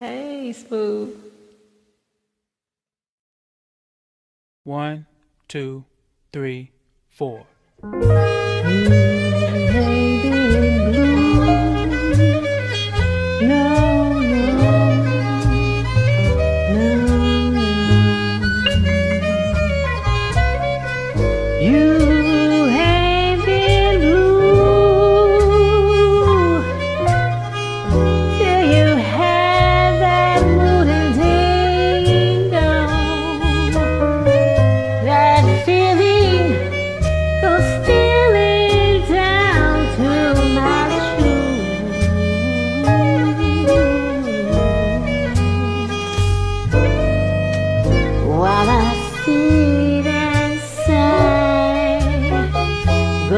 Hey, Smooth. One, two, three, four.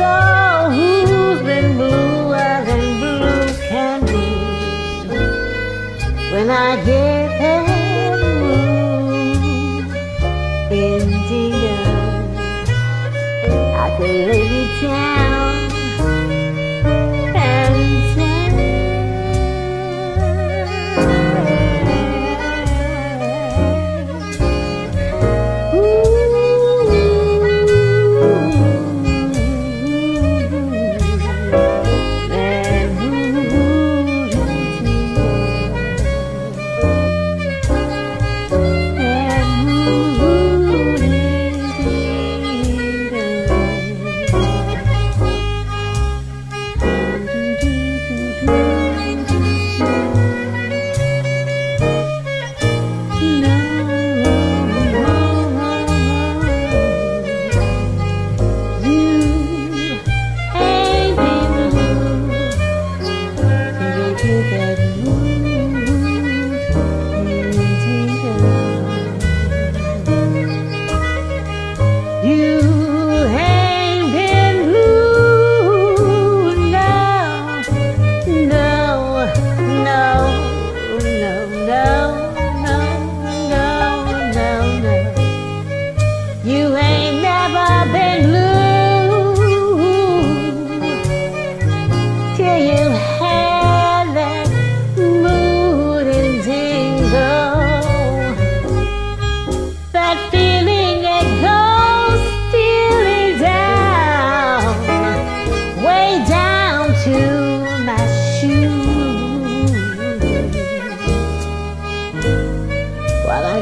soul who's been blue can be when I get that moon Indian I could lay you down.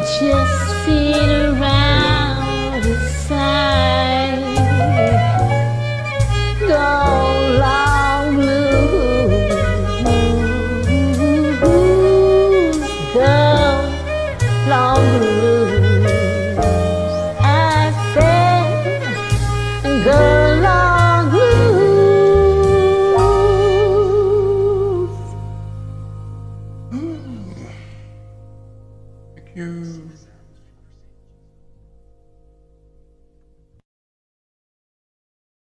just sit around. you.